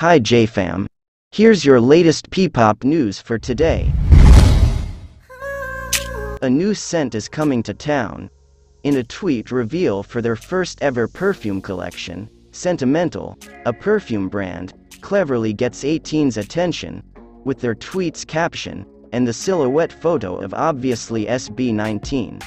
Hi JFam. Here's your latest P-pop news for today. A new scent is coming to town. In a tweet reveal for their first ever perfume collection, Sentimental, a perfume brand, cleverly gets A'TIN's attention, with their tweet's caption, and the silhouette photo of obviously SB19.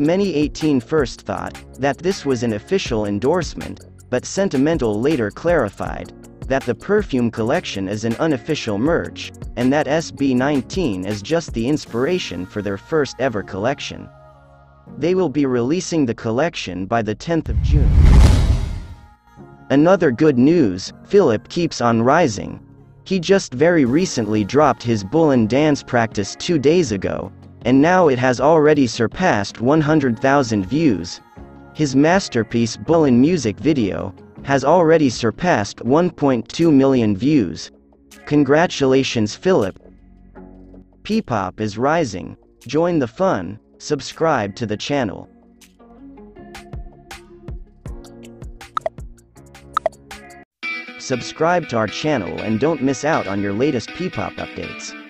Many A'TIN first thought that this was an official endorsement, but Sentimental later clarified that the perfume collection is an unofficial merch, and that SB19 is just the inspiration for their first ever collection. They will be releasing the collection by the 10th of June. Another good news, Felip keeps on rising. He just very recently dropped his Bulan dance practice two days ago, and now it has already surpassed 100,000 views. His masterpiece Bulan music video has already surpassed 1.2 million views. Congratulations Felip. P-pop is rising. Join the fun, subscribe to the channel. Subscribe to our channel and don't miss out on your latest P-pop updates.